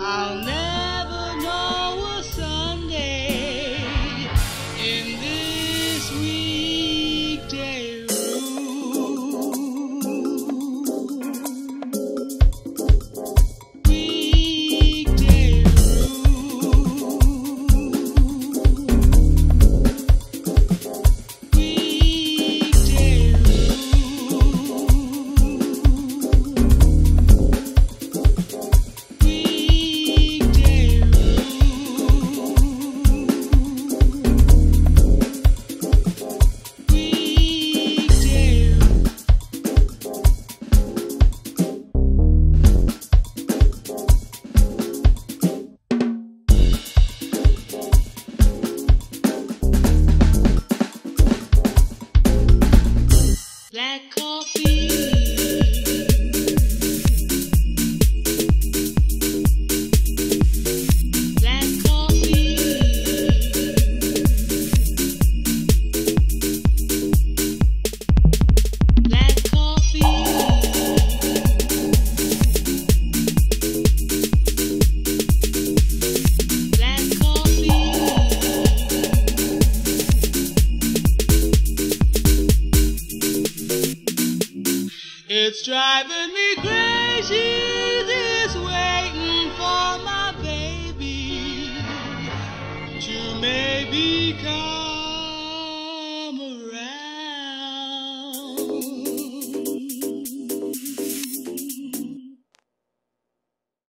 I'll never Coffee. It's driving me crazy this waiting for my baby to maybe come around.